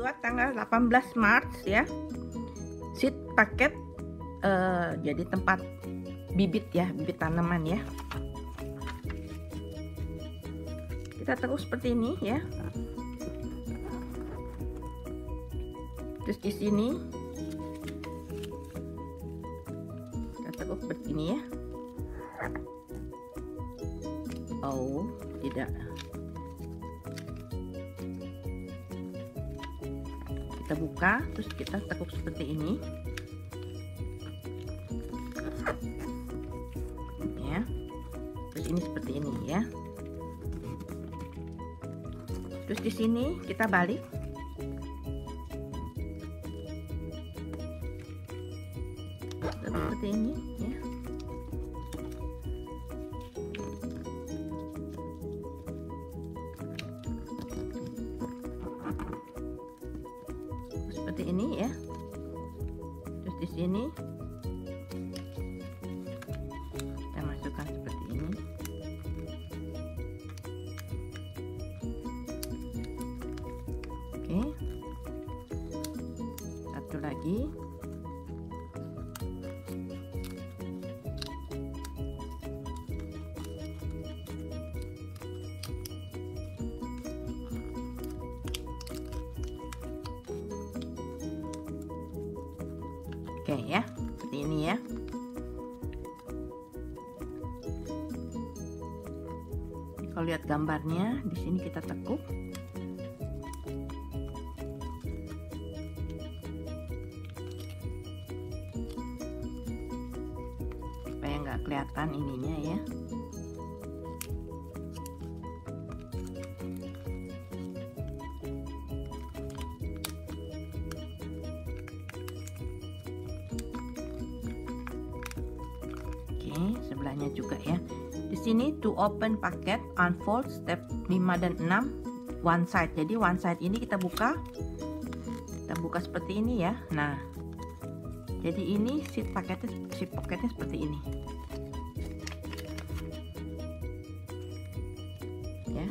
16 Maret ya seed paket uh, jadi tempat bibit ya bibit tanaman ya. Kita terus seperti ini ya. Terus di sini kita terus begini ya. Oh tidak kita buka terus kita tekuk seperti ini. Ya. Terus ini seperti ini ya. Terus di sini kita balik. Seperti ini ya seperti ini ya. Terus di sini kita masukkan seperti ini. Oke. Satu lagi Oke ya, seperti ini ya. Kalau lihat gambarnya, di sini kita tekuk. Supaya nggak kelihatan ininya ya. sebelahnya juga ya. Di sini to open paket unfold step 5 dan 6 one side. Jadi one side ini kita buka. Kita buka seperti ini ya. Nah jadi ini seat paketnya si paketnya seperti ini. Ya.